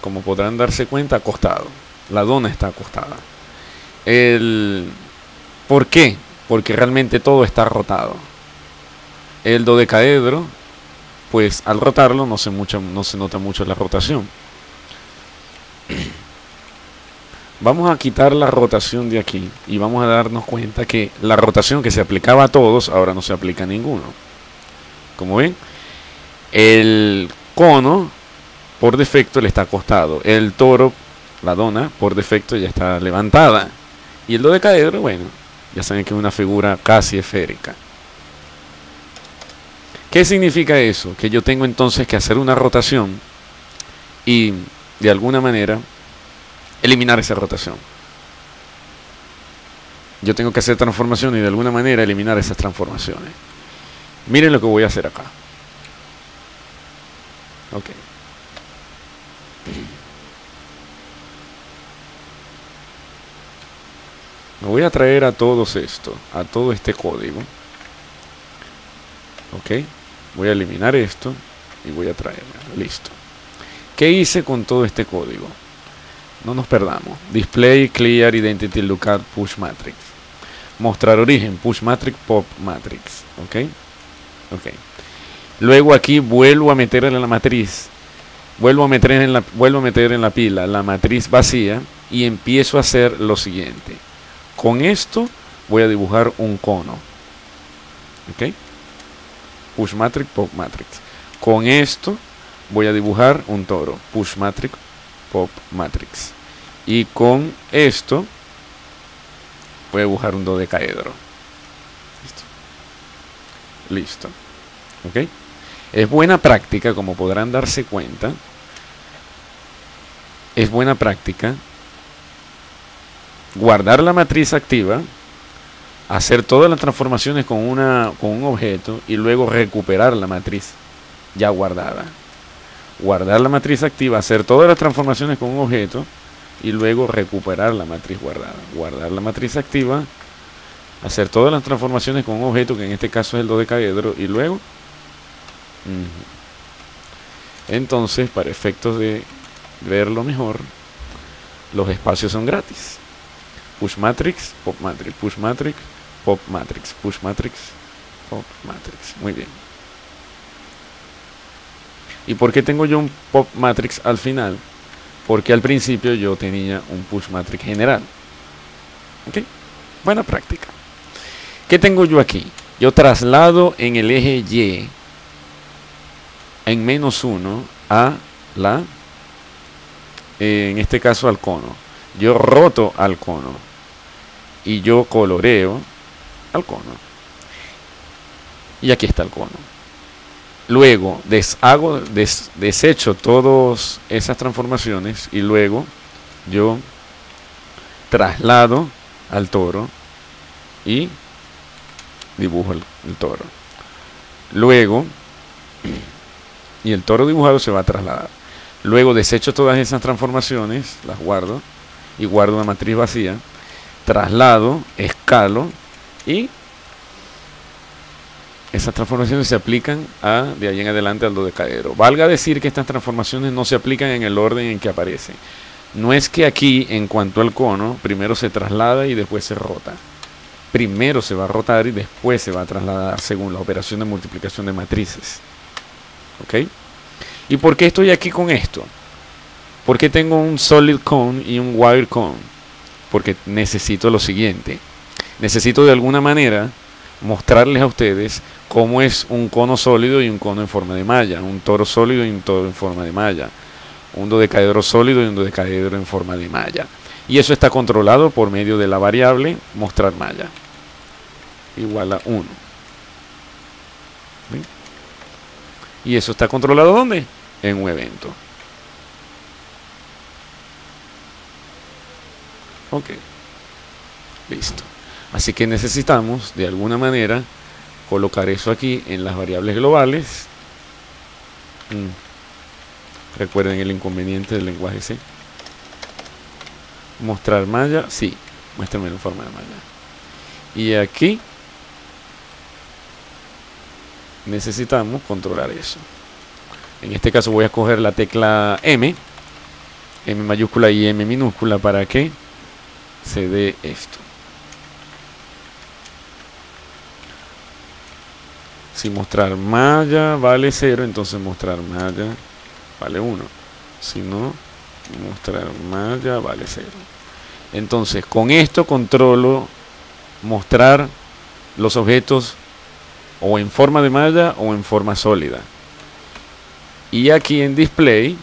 como podrán darse cuenta acostado. La dona está acostada el ¿por qué? porque realmente todo está rotado. El dodecaedro pues al rotarlo no se, mucha, no se nota mucho la rotación. *clears throat* Vamos a quitar la rotación de aquí y vamos a darnos cuenta que la rotación que se aplicaba a todos ahora no se aplica a ninguno. Como ven, el cono por defecto le está acostado, el toro, la dona, por defecto ya está levantada y el dodecaedro, bueno, ya saben que es una figura casi esférica. ¿Qué significa eso? Que yo tengo entonces que hacer una rotación y de alguna manera eliminar esa rotación. Yo tengo que hacer transformación y de alguna manera eliminar esas transformaciones. Miren lo que voy a hacer acá. Ok. Me voy a traer a todos esto, a todo este código. Ok. Voy a eliminar esto y voy a traerlo. Listo. ¿Qué hice con todo este código? No nos perdamos. Display, clear, identity, lookup, push matrix. Mostrar origen, push matrix, pop matrix. ¿Ok? Ok. Luego aquí vuelvo a meter en la matriz. Vuelvo a meter en la, vuelvo a meter en la pila la matriz vacía y empiezo a hacer lo siguiente. Con esto voy a dibujar un cono. ¿Ok? Push matrix, pop matrix. Con esto voy a dibujar un toro. Push matrix, Pop Matrix. Y con esto voy a dibujar un dodecaedro. Listo. Listo. ¿Ok? Es buena práctica, como podrán darse cuenta. Es buena práctica guardar la matriz activa, hacer todas las transformaciones con, una, con un objeto y luego recuperar la matriz ya guardada. guardar la matriz activa, hacer todas las transformaciones con un objeto y luego recuperar la matriz guardada. Guardar la matriz activa, hacer todas las transformaciones con un objeto, que en este caso es el dodecaedro, y luego... Entonces, para efectos de verlo mejor, los espacios son gratis. Push matrix, pop matrix, push matrix, pop matrix, push matrix, pop matrix. Muy bien. ¿Y por qué tengo yo un pop matrix al final? Porque al principio yo tenía un push matrix general. ¿Ok? Buena práctica. ¿Qué tengo yo aquí? Yo traslado en el eje Y en menos 1 a la, en este caso al cono. Yo roto al cono y yo coloreo al cono. Y aquí está el cono. Luego deshago, desecho todas esas transformaciones y luego yo traslado al toro y dibujo el, el toro. Luego y el toro dibujado se va a trasladar. Luego desecho todas esas transformaciones, las guardo y guardo una matriz vacía, traslado, escalo y esas transformaciones se aplican a, de ahí en adelante al dodecaedro. Valga decir que estas transformaciones no se aplican en el orden en que aparecen. No es que aquí, en cuanto al cono, primero se traslada y después se rota. Primero se va a rotar y después se va a trasladar según la operación de multiplicación de matrices. ¿Ok? ¿Y por qué estoy aquí con esto? Porque tengo un solid cone y un wire cone? Porque necesito lo siguiente. Necesito de alguna manera mostrarles a ustedes cómo es un cono sólido y un cono en forma de malla, un toro sólido y un toro en forma de malla, un dodecaedro sólido y un dodecaedro en forma de malla. Y eso está controlado por medio de la variable mostrar malla, igual a 1. Y eso está controlado ¿dónde? En un evento. Ok. Listo. Así que necesitamos de alguna manera colocar eso aquí en las variables globales. Mm. Recuerden el inconveniente del lenguaje C. Mostrar malla, sí, muéstrame en forma de malla. Y aquí necesitamos controlar eso. En este caso voy a coger la tecla M, M mayúscula y M minúscula para que se dé esto. Si mostrar malla vale 0, entonces mostrar malla vale 1. Si no, mostrar malla vale 0. Entonces, con esto controlo mostrar los objetos o en forma de malla o en forma sólida. Y aquí en display,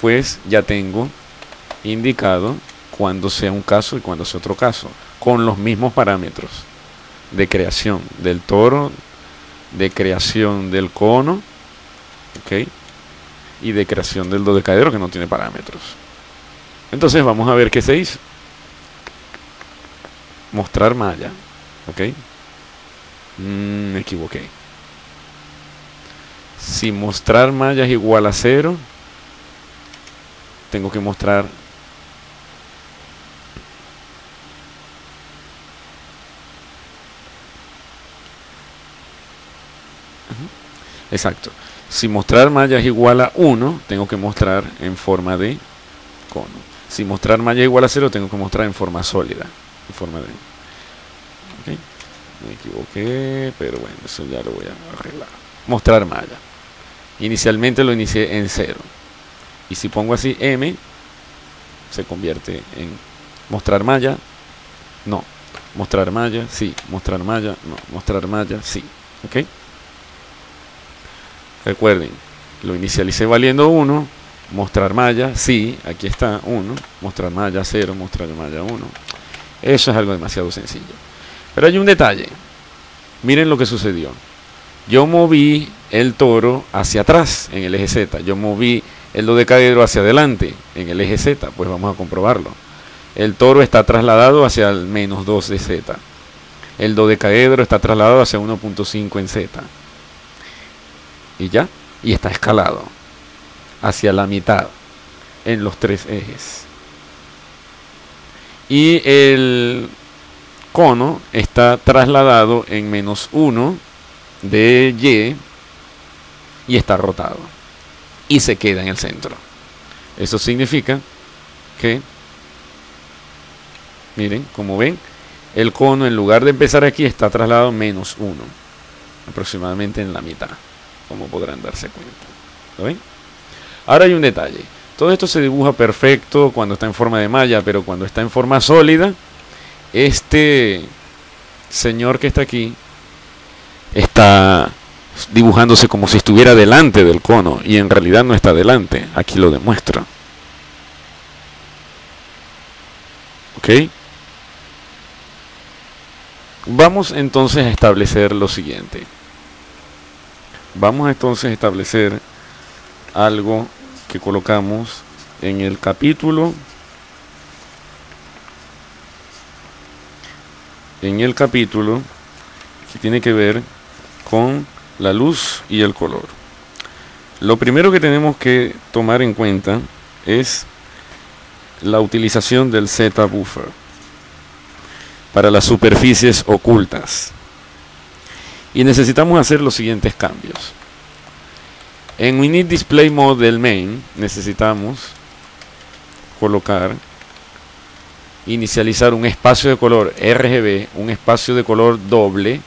pues ya tengo indicado cuando sea un caso y cuando sea otro caso, con los mismos parámetros de creación del toro, de creación del cono, ¿ok? Y de creación del dodecaedro que no tiene parámetros. Entonces vamos a ver qué se hizo. Mostrar malla, ¿ok? Mm, me equivoqué. Si mostrar malla es igual a cero, tengo que mostrar Exacto. Si mostrar malla es igual a 1, tengo que mostrar en forma de cono. Si mostrar malla es igual a 0, tengo que mostrar en forma sólida. En forma de... Me equivoqué, pero bueno, eso ya lo voy a arreglar. Mostrar malla. Inicialmente lo inicié en 0. Y si pongo así M, se convierte en mostrar malla. No. Mostrar malla, sí. Mostrar malla, no. Mostrar malla, sí. ¿Ok? Recuerden, lo inicialicé valiendo 1, mostrar malla, sí, aquí está 1, mostrar malla 0, mostrar malla 1. Eso es algo demasiado sencillo. Pero hay un detalle. Miren lo que sucedió. Yo moví el toro hacia atrás en el eje Z. Yo moví el dodecaedro hacia adelante en el eje Z. Pues vamos a comprobarlo. El toro está trasladado hacia el menos 2 de Z. El dodecaedro está trasladado hacia 1.5 en Z y ya, y está escalado. hacia la mitad en los tres ejes. Y el cono está trasladado en menos 1 de Y y está rotado. Y se queda en el centro. Eso significa que, miren, como ven, el cono en lugar de empezar aquí está trasladado menos 1, aproximadamente en la mitad, como podrán darse cuenta. ¿Lo ven? Ahora hay un detalle. Todo esto se dibuja perfecto cuando está en forma de malla, pero cuando está en forma sólida, este señor que está aquí está dibujándose como si estuviera delante del cono y en realidad no está delante. Aquí lo demuestra. ¿Ok? Vamos entonces a establecer lo siguiente. Vamos entonces a establecer algo que colocamos en el capítulo en el capítulo que tiene que ver con la luz y el color. Lo primero que tenemos que tomar en cuenta es la utilización del Z buffer para las superficies ocultas. Y necesitamos hacer los siguientes cambios. En Init Display Mode del main necesitamos colocar, inicializar un espacio de color RGB, un espacio de color doble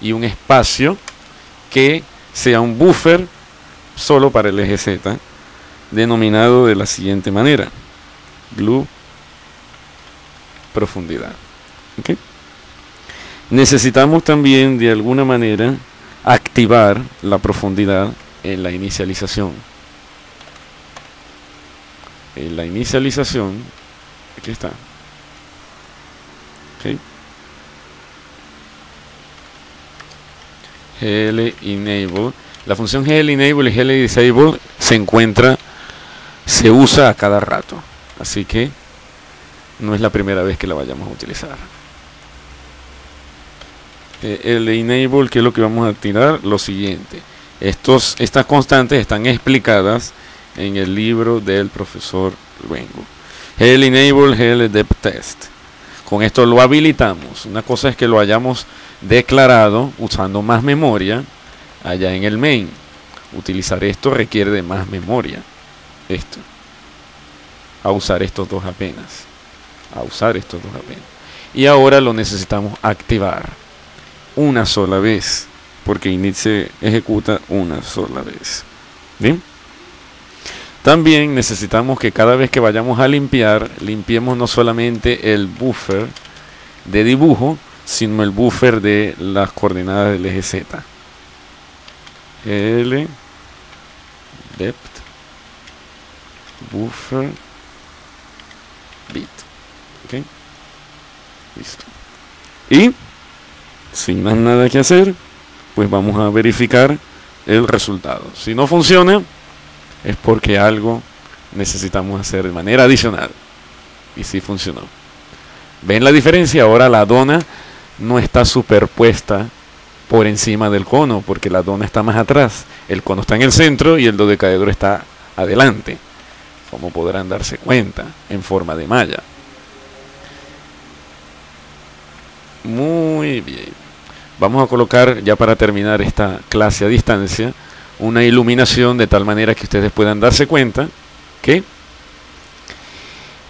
y un espacio que sea un buffer solo para el eje Z, denominado de la siguiente manera, blue profundidad. Necesitamos también de alguna manera activar la profundidad en la inicialización. En la inicialización, aquí está. Okay. GL enable. La función GL enable y GL disable se encuentra, se usa a cada rato. Así que no es la primera vez que la vayamos a utilizar. Eh, el enable, que es lo que vamos a tirar? Lo siguiente. Estos, estas constantes están explicadas en el libro del profesor Luengo. GL enable, GL depth test. Con esto lo habilitamos. Una cosa es que lo hayamos declarado usando más memoria allá en el main. Utilizar esto requiere de más memoria. Esto. A usar estos dos apenas. A usar estos dos apenas. Y ahora lo necesitamos activar una sola vez. Porque init se ejecuta una sola vez. ¿Bien? También necesitamos que cada vez que vayamos a limpiar, limpiemos no solamente el buffer de dibujo, sino el buffer de las coordenadas del eje Z. L depth buffer bit. ¿Ok? Listo. Y sin más nada que hacer, pues vamos a verificar el resultado. Si no funciona, es porque algo necesitamos hacer de manera adicional. Y si funcionó. ¿Ven la diferencia? Ahora la dona no está superpuesta por encima del cono, porque la dona está más atrás. El cono está en el centro y el dodecaedro está adelante, como podrán darse cuenta, en forma de malla. Muy bien. Vamos a colocar, ya para terminar esta clase a distancia, una iluminación de tal manera que ustedes puedan darse cuenta que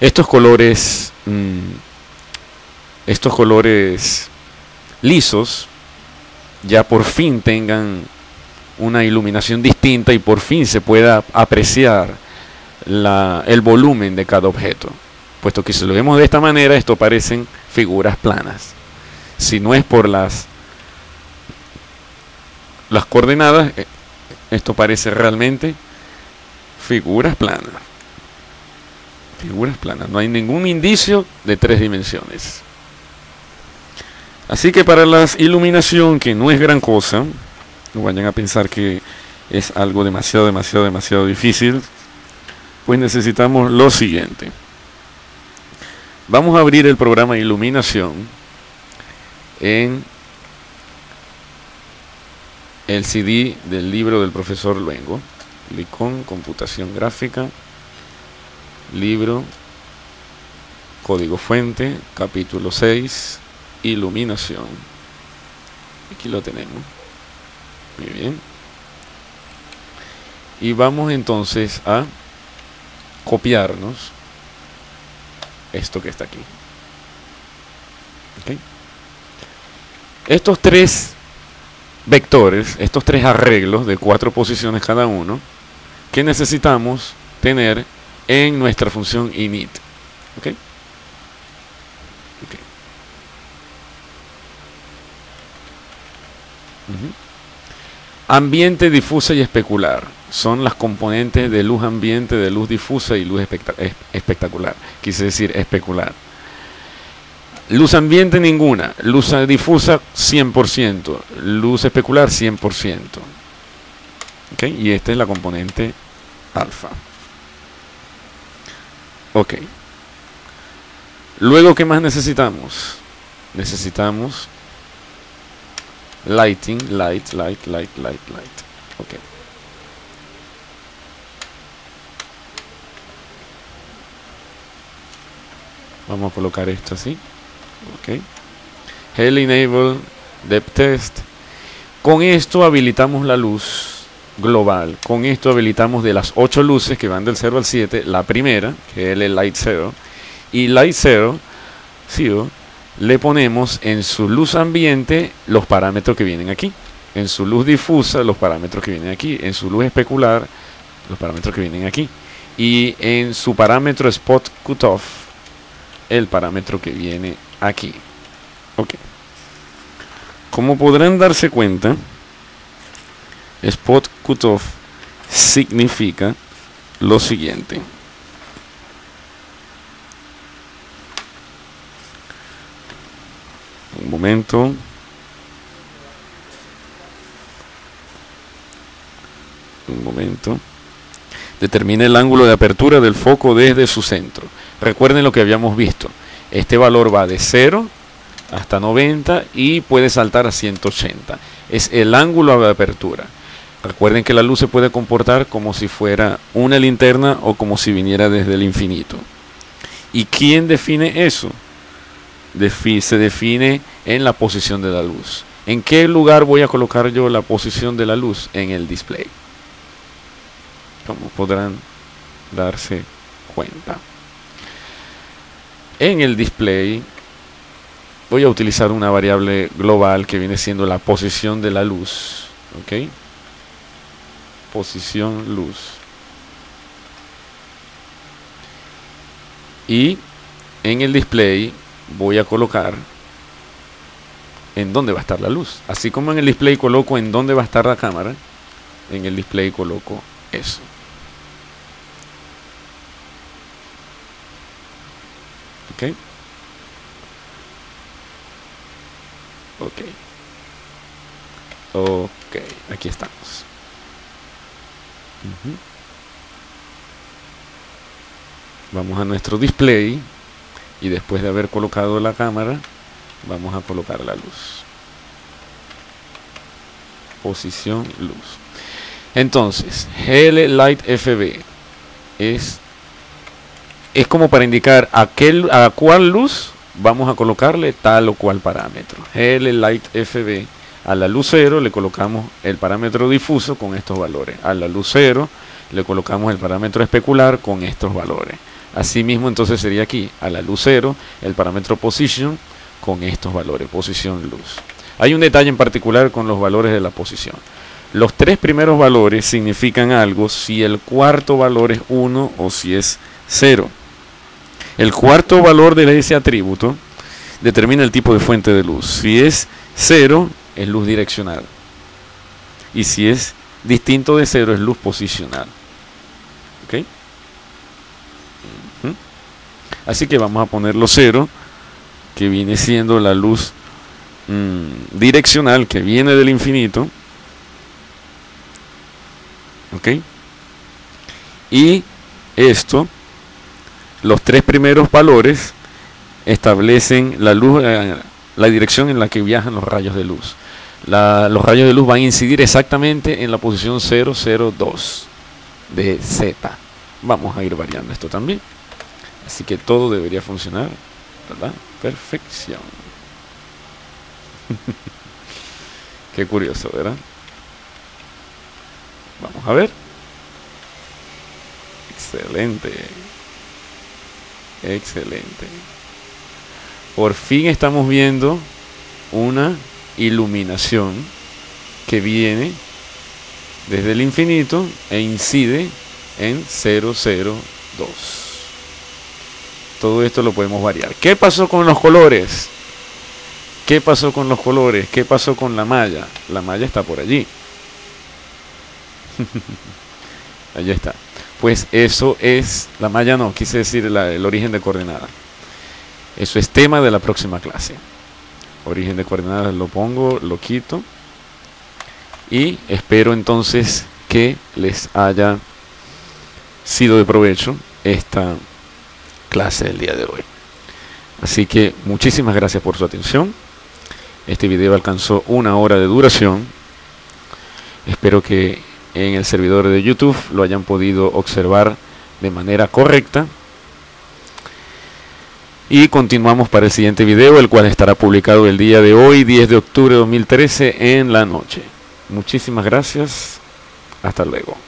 estos colores, mmm, estos colores lisos ya por fin tengan una iluminación distinta y por fin se pueda apreciar el volumen de cada objeto. Puesto que si lo vemos de esta manera, esto parecen figuras planas. Si no es por las, las coordenadas, eh, esto parece realmente figuras planas. Figuras planas. No hay ningún indicio de tres dimensiones. Así que para la iluminación, que no es gran cosa, no vayan a pensar que es algo demasiado, demasiado, demasiado difícil, pues necesitamos lo siguiente. Vamos a abrir el programa Iluminación en el CD del libro del profesor Luengo. Licon, computación gráfica, libro, código fuente, capítulo 6, iluminación. Aquí lo tenemos. Muy bien. Y vamos entonces a copiarnos esto que está aquí. Estos tres vectores, estos tres arreglos de cuatro posiciones cada uno, que necesitamos tener en nuestra función init. ¿Okay? Ambiente difusa y especular son las componentes de luz ambiente, de luz difusa y luz espectacular. Quise decir especular. Luz ambiente ninguna, luz difusa 100%, luz especular 100%. ¿Okay? Y esta es la componente alfa. Ok. Luego, ¿qué más necesitamos? Necesitamos lighting, light, light, light, light, light. Ok. Vamos a colocar esto así. Ok. Hell Enable Depth Test. Con esto habilitamos la luz global. Con esto habilitamos de las 8 luces que van del 0 al 7, la primera, que es el Light 0. Y Light 0, le ponemos en su luz ambiente los parámetros que vienen aquí. En su luz difusa, los parámetros que vienen aquí. En su luz especular, los parámetros que vienen aquí. Y en su parámetro spot cutoff, el parámetro que viene aquí. Ok. Como podrán darse cuenta, spot cutoff significa lo siguiente. Un momento. Un momento. Determina el ángulo de apertura del foco desde su centro. Recuerden lo que habíamos visto. Este valor va de 0 hasta 90 y puede saltar a 180. Es el ángulo de apertura. Recuerden que la luz se puede comportar como si fuera una linterna o como si viniera desde el infinito. ¿Y quién define eso? se define en la posición de la luz. ¿En qué lugar voy a colocar yo la posición de la luz? En el display. Como podrán darse cuenta. En el display voy a utilizar una variable global que viene siendo la posición de la luz. ¿Ok? Posición luz. Y en el display voy a colocar en dónde va a estar la luz. Así como en el display coloco en dónde va a estar la cámara, en el display coloco eso. Ok. Ok. Ok, aquí estamos. Vamos a nuestro display y después de haber colocado la cámara vamos a colocar la luz posición luz entonces GL Light FB es es como para indicar a, qué, a cuál luz vamos a colocarle tal o cual parámetro GL Light FB a la luz 0 le colocamos el parámetro difuso con estos valores a la luz 0 le colocamos el parámetro especular con estos valores Asimismo, entonces sería aquí, a la luz 0, el parámetro position con estos valores, posición luz. Hay un detalle en particular con los valores de la posición. Los tres primeros valores significan algo si el cuarto valor es 1 o si es 0. El cuarto valor de ese atributo determina el tipo de fuente de luz. Si es 0, es luz direccional. Y si es distinto de 0, es luz posicional. ¿Ok? Así que vamos a ponerlo cero, que viene siendo la luz mm, direccional que viene del infinito. ¿Ok? Y esto, los tres primeros valores establecen la luz, eh, la dirección en la que viajan los rayos de luz. los rayos de luz van a incidir exactamente en la posición 002. de z. Vamos a ir variando esto también. Así que todo debería funcionar, ¿verdad? Perfección. *laughs* Qué curioso, ¿verdad? Vamos a ver. Excelente. Excelente. Por fin estamos viendo una iluminación que viene desde el infinito e incide en 002. Todo esto lo podemos variar. ¿Qué pasó con los colores? ¿Qué pasó con los colores? ¿Qué pasó con la malla? La malla está por allí. *laughs* Allí está. Pues eso es, la malla no, quise decir el origen de coordenada. Eso es tema de la próxima clase. Origen de coordenadas lo pongo, lo quito. Y espero entonces que les haya sido de provecho esta clase del día de hoy. Así que muchísimas gracias por su atención. Este video alcanzó una hora de duración. Espero que en el servidor de YouTube lo hayan podido observar de manera correcta. Y continuamos para el siguiente video, el cual estará publicado el día de hoy, 10 de octubre de 2013, en la noche. Muchísimas gracias. Hasta luego.